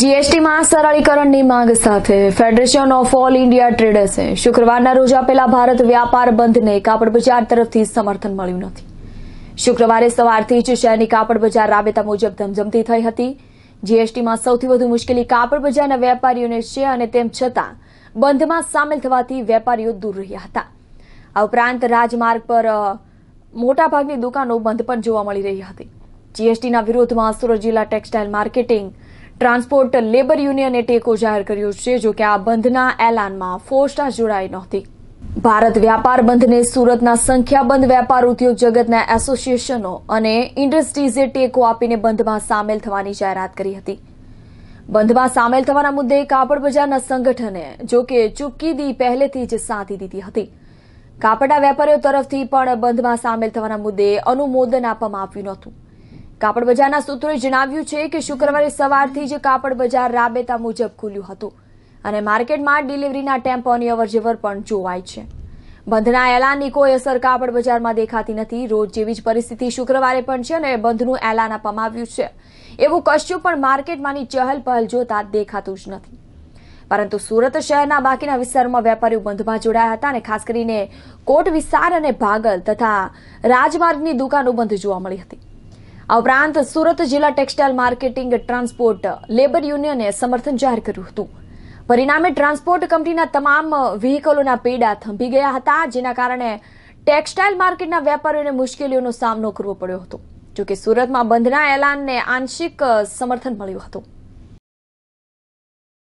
જીએસટીમાં સરળીકરણની માંગ સાથે ફેડરેશન ઓફ ઓલ ઇન્ડિયા ટ્રેડર્સે શુક્રવારના રોજ આપેલા ભારત વ્યાપાર બંધને કાપડ બજાર તરફથી સમર્થન મળ્યું નથી. શુક્રવારે સવારથી જ શહેરની કાપડ બજાર રાબેતા મુજબ ધમધમતી થઈ હતી. જીએસટીમાં સૌથી વધુ મુશ્કેલી કાપડ બજારના વેપારીઓને છે અને તેમ છતાં બંધમાં સામેલ થવાથી વેપારીઓ દૂર રહ્યા હતા. આ ઉપરાંત રાજમાર્ગ પર મોટાભાગની દુકાનો બંધ પણ જોવા મળી રહી હતી. જીએસટીના વિરોધમાં સુરત જિલ્લા ટેક્સટાઇલ માર્કેટિંગ ટ્રાન્સપોર્ટ લેબર યુનિયને ટેકો જાહેર કર્યો છે, જો કે આ બંધના એલાનમાં ફોર્સ્ટા જોડાઈ નહોતી. ભારત વ્યાપાર બંધને સુરતના સંખ્યાબંધ વેપાર ઉદ્યોગ જગતના એસોસિએશનો અને ઇન્ડસ્ટ્રીઝે ટેકો આપીને બંધમાં સામેલ થવાની જાહેરાત કરી હતી. બંધમાં સામેલ થવાના મુદ્દે કાપડ બજારના સંગઠને જો કે ચૂપકીદી પહેલેથી જ સાધી દીધી હતી. કાપડા વેપારીઓ તરફથી પણ બંધમાં સામેલ થવાના મુદ્દે અનુમોદન આપવામાં આવ્યું નહોતું. કાપડ બજારના સૂત્રોએ જણાવ્યું છે કે શુક્રવારે સવારથી જ કાપડ બજાર રાબેતા મુજબ ખુલ્યું હતું અને માર્કેટમાં ડિલિવરીના ટેમ્પોની અવરજવર પણ જોવાય છે. બંધના એલાનની કોઈ અસર કાપડ બજારમાં દેખાતી નથી. રોજ જેવી જ પરિસ્થિતિ શુક્રવારે પણ છે અને બંધનું એલાન આપવામાં આવ્યું છે. એવું કશું પણ માર્કેટમાંની ચહલ પહલ જોતા દેખાતું જ નથી. પરંતુ સુરત શહેરના બાકીના વિસ્તારોમાં વેપારીઓ બંધમાં જોડાયા હતા અને ખાસ કરીને કોટ વિસ્તાર અને ભાગલ તથા રાજમાર્ગની દુકાનો બંધ જોવા મળી હતી. આ ઉપરાંત સુરત જિલ્લા ટેક્સટાઇલ માર્કેટિંગ ટ્રાન્સપોર્ટ લેબર યુનિયને સમર્થન જાહેર કર્યું હતું. પરિણામે ટ્રાન્સપોર્ટ કંપનીના તમામ વ્હીકલોના પેડા થંભી ગયા હતા, જેના કારણે ટેક્સટાઇલ માર્કેટના વેપારીઓને મુશ્કેલીઓનો સામનો કરવો પડ્યો હતો, જોકે સુરતમાં બંધના એલાનને આંશિક સમર્થન મળ્યું હતું.